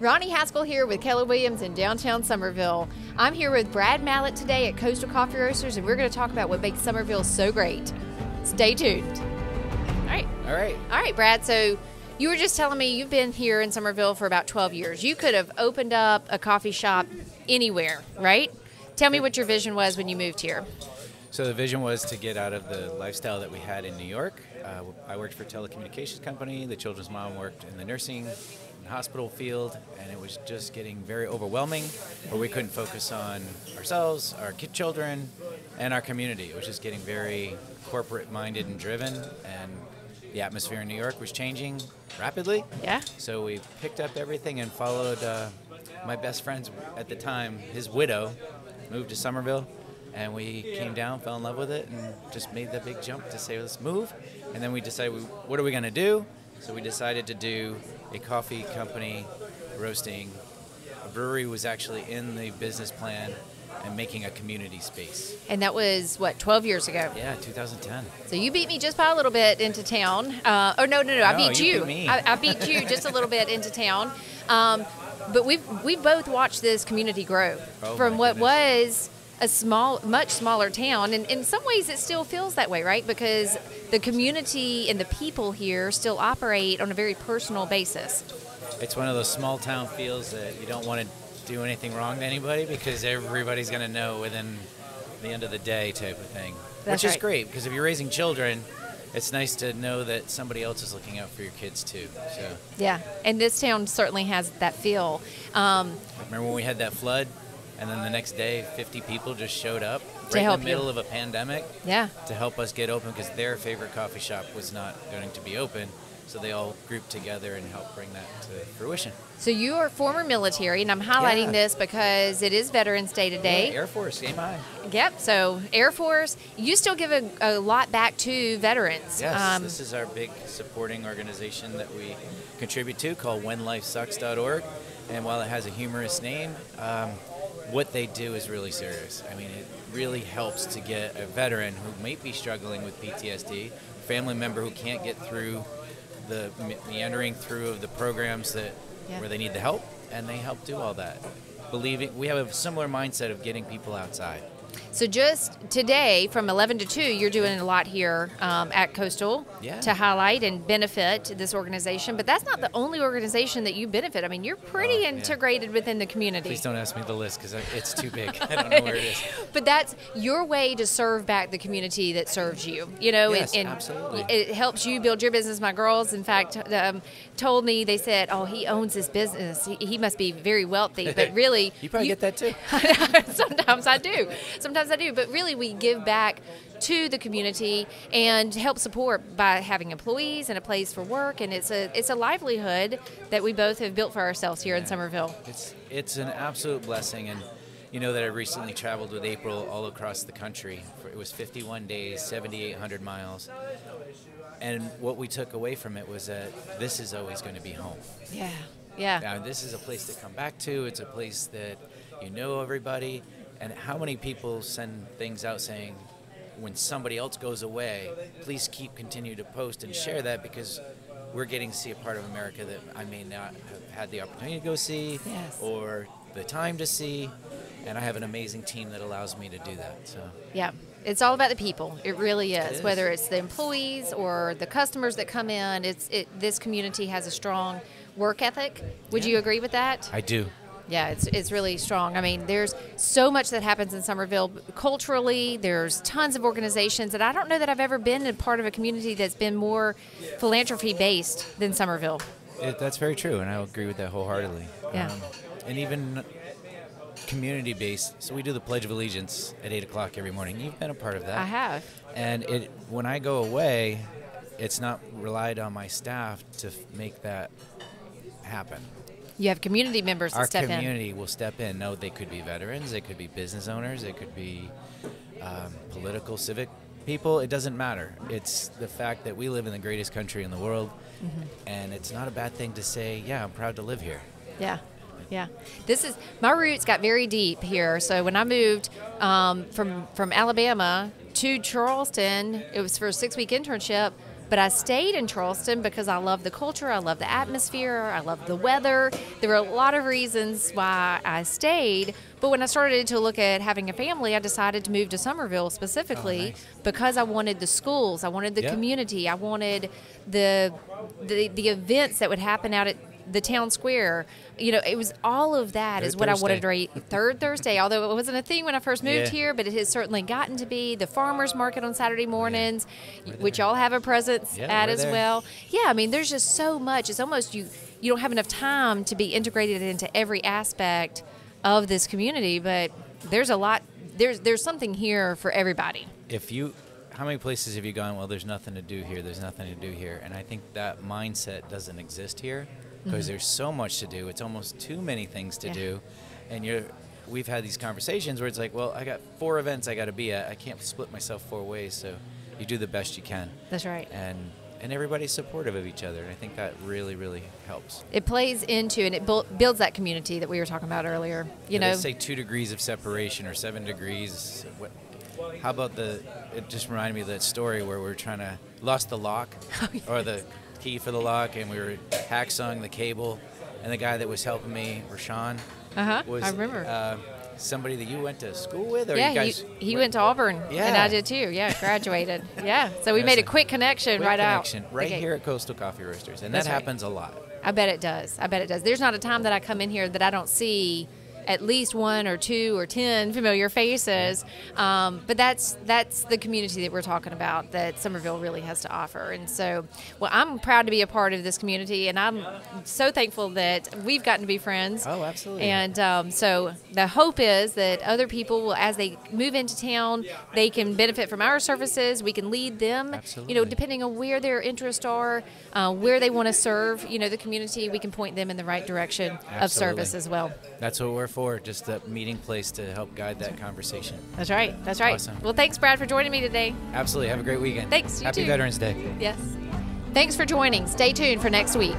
Roni Haskell here with Keller Williams in downtown Summerville. I'm here with Brad Mallet today at Coastal Coffee Roasters, and we're going to talk about what makes Summerville so great. Stay tuned. All right. All right. All right, Brad. So you were just telling me you've been here in Summerville for about 12 years. You could have opened up a coffee shop anywhere, right? Tell me what your vision was when you moved here. So the vision was to get out of the lifestyle that we had in New York. Uh, I worked for a telecommunications company. The children's mom worked in the nursing and hospital field, and it was just getting very overwhelming. Where we couldn't focus on ourselves, our kid children, and our community. It was just getting very corporate-minded and driven, and the atmosphere in New York was changing rapidly. Yeah. So we picked up everything and followed uh, my best friend's at the time, his widow, moved to Summerville, and we came down, fell in love with it, and just made the big jump to say, let's move. And then we decided, what are we going to do? So we decided to do a coffee company roasting. A brewery was actually in the business plan and making a community space. And that was, what, 12 years ago? Yeah, 2010. So you beat me just by a little bit into town. Uh, oh, no, no, no, I No, beat you you. beat me. I, I beat you just a little bit into town. Um, but we've, we both watched this community grow Oh, from what goodness. was a small, much smaller town. And in some ways, it still feels that way, right? Because the community and the people here still operate on a very personal basis. It's one of those small town feels that you don't want to do anything wrong to anybody because everybody's going to know within the end of the day type of thing. That's Which is right. great because if you're raising children, it's nice to know that somebody else is looking out for your kids too. So Yeah. And this town certainly has that feel. Um, remember when we had that flood and then the next day 50 people just showed up To right help in the you. middle of a pandemic yeah. to help us get open because their favorite coffee shop was not going to be open. So they all grouped together and helped bring that to fruition. So you are former military, and I'm highlighting Yeah. this because it is Veterans Day today. Air Force, game high. Yep. So Air Force, you still give a, a lot back to veterans. Yes, Um, this is our big supporting organization that we contribute to called WhenLifeSucks.org. And while it has a humorous name, um, what they do is really serious. I mean, it really helps to get a veteran who might be struggling with PTSD, a family member who can't get through the meandering through of the programs that Yeah. where they need the help, and they help do all that. Believing we have a similar mindset of getting people outside. So just today, from 11 to 2, you're doing a lot here um, at Coastal Yeah. to highlight and benefit this organization. But that's not the only organization that you benefit. I mean, you're pretty Oh, yeah. integrated within the community. Please don't ask me the list because it's too big. I don't know where it is. But that's your way to serve back the community that serves you. You know, Yes, and, and absolutely. it helps you build your business. My girls, in fact, um, told me they said, "Oh, he owns this business. He, he must be very wealthy." But really, You probably get that too. Sometimes I do. Sometimes I do. But really, we give back to the community and help support by having employees and a place for work. And it's a it's a livelihood that we both have built for ourselves here in Summerville. It's it's an absolute blessing, and you know that I recently traveled with April all across the country. It was 51 days, 7,800 miles, and what we took away from it was that this is always going to be home. Yeah. Yeah. Now, this is a place to come back to. It's a place that you know everybody, and how many people send things out saying. When somebody else goes away, please keep continue to post and share that because we're getting to see a part of America that I may not have had the opportunity to go see Yes. or the time to see. And I have an amazing team that allows me to do that. So Yeah, it's all about the people. It really is. is. Whether it's the employees or the customers that come in, it's it. This community has a strong work ethic. Would Yeah. you agree with that? I do. Yeah, it's it's really strong. I mean, there's so much that happens in Summerville culturally. There's tons of organizations, and I don't know that I've ever been a part of a community that's been more philanthropy based than Summerville. It, that's very true, and I agree with that wholeheartedly. Yeah. Um, and even community based. So we do the Pledge of Allegiance at eight o'clock every morning. You've been a part of that. I have. And it when I go away, it's not relied on my staff to f- make that happen. You have community members that Our step in. community will step in. No, they could be veterans, they could be business owners, they could be um, political, civic people. It doesn't matter. It's the fact that we live in the greatest country in the world, Mm-hmm. and it's not a bad thing to say, "Yeah, I'm proud to live here." Yeah. Yeah. This is my roots got very deep here. So when I moved um, from from Alabama to Charleston, it was for a six week internship. But I stayed in Charleston because I love the culture, I love the atmosphere, I love the weather. There were a lot of reasons why I stayed. But when I started to look at having a family, I decided to move to Summerville specifically Oh, nice. because I wanted the schools, I wanted the Yeah. community, I wanted the, the the events that would happen out at the town square. You know, it was all of that Third is what I wanted to Thursday. rate third Thursday. Although it wasn't a thing when I first moved Yeah. here, but it has certainly gotten to be the farmers market on Saturday mornings, which y'all have a presence Yeah, at as there. well. Yeah, I mean, there's just so much. It's almost you you don't have enough time to be integrated into every aspect of this community, but there's a lot. There's there's something here for everybody. if you how many places have you gone well there's nothing to do here there's nothing to do here and i think that mindset doesn't exist here because there's so much to do it's almost too many things to Mm-hmm. Yeah. do and you're we've had these conversations where it's like well i got four events i got to be at i can't split myself four ways so you do the best you can That's right. and and everybody's supportive of each other and i think that really really helps It plays into and it buil- builds that community that we were talking about earlier. You Yeah, know, they say two degrees of separation or seven degrees. What, how about the? It just reminded me of that story where we are trying to lost the lock or the key for the lock, and we were hacksawing the cable, and the guy that was helping me, Rashawn, Uh-huh, was I remember. uh, somebody that you went to school with, or yeah, you guys? he, he went to Auburn, and Yeah. I did too. Yeah, graduated. yeah, so we That's made a quick connection quick right connection out. right Okay. here at Coastal Coffee Roasters, and That's that right. happens a lot. I bet it does. I bet it does. There's not a time that I come in here that I don't see at least one or two or ten familiar faces. Um, but that's that's the community that we're talking about that Summerville really has to offer. And so, well, I'm proud to be a part of this community, and I'm so thankful that we've gotten to be friends. Oh, absolutely. And um, so the hope is that other people, will, as they move into town, they can benefit from our services. We can lead them. You know, depending on where their interests are, uh, where they want to serve, you know, the community, we can point them in the right direction of service as well. That's what we're for, just a meeting place to help guide that conversation. That's right. That's right. Awesome. Well, thanks, Brad, for joining me today. Absolutely. Have a great weekend. Thanks, you Happy too. Veterans Day. Yes. Thanks for joining. Stay tuned for next week.